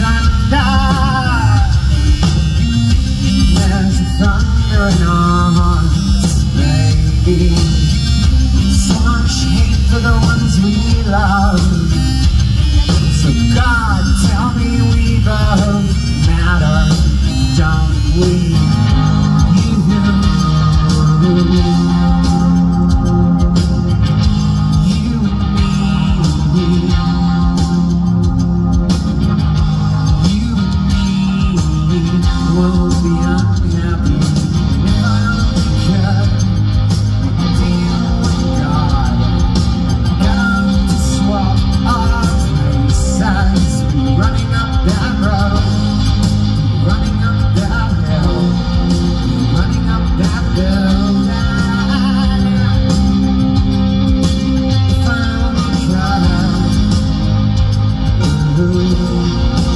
you Could.